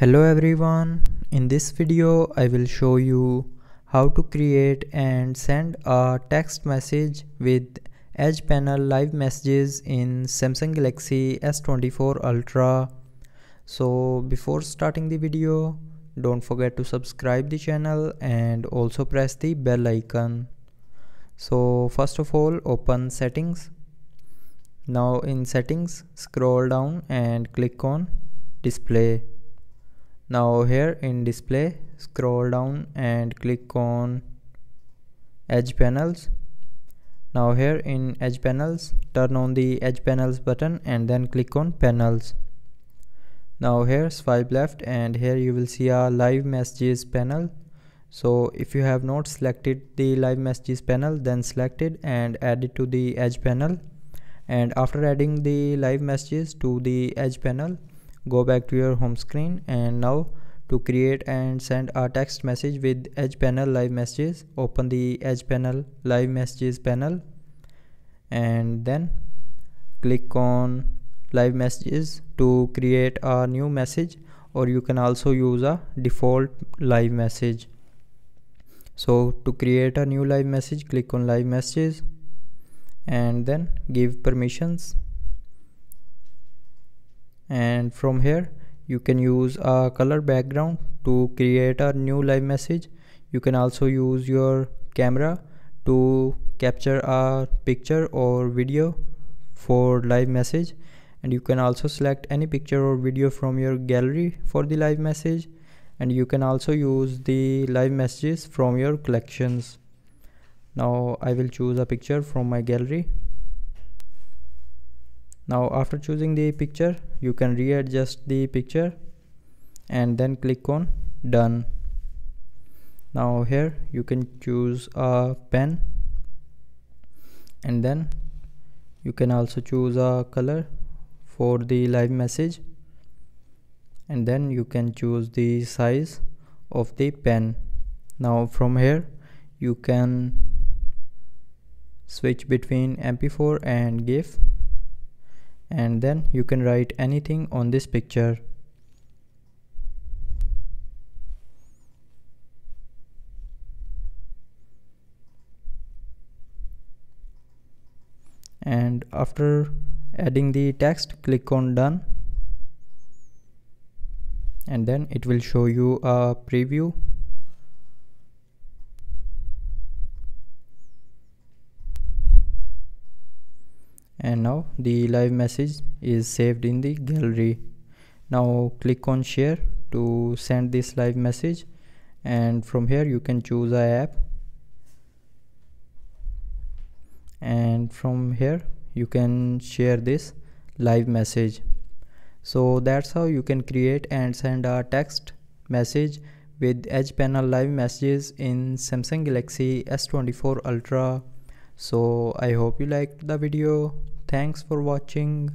Hello everyone, in this video I will show you how to create and send a text message with Edge Panel Live Messages in Samsung Galaxy S24 Ultra. So before starting the video, don't forget to subscribe the channel and also press the bell icon. So first of all open settings. Now in settings scroll down and click on display now here in display scroll down and click on edge panels. Now here in edge panels turn on the edge panels button and then click on panels. Now here swipe left and here you will see a live messages panel. So if you have not selected the live messages panel then select it and add it to the edge panel. And after adding the live messages to the edge panel go back to your home screen and now to create and send a text message with edge panel live messages. Open the edge panel live messages panel and then click on live messages to create a new message or you can also use a default live message. So to create a new live message click on live messages and then give permissions and from here you can use a color background to create a new live message. You can also use your camera to capture a picture or video for live message. And you can also select any picture or video from your gallery for the live message. And you can also use the live messages from your collections. Now i will choose a picture from my gallery now after choosing the picture you can readjust the picture and then click on done. Now here you can choose a pen and then you can also choose a color for the live message and then you can choose the size of the pen. Now from here you can switch between mp4 and gif and then you can write anything on this picture. And after adding the text click on done. And then it will show you a preview and now the live message is saved in the gallery. Now click on share to send this live message. And from here you can choose a app. And from here you can share this live message. So that's how you can create and send a text message with edge panel live messages in samsung galaxy s24 ultra so i hope you liked the video. Thanks for watching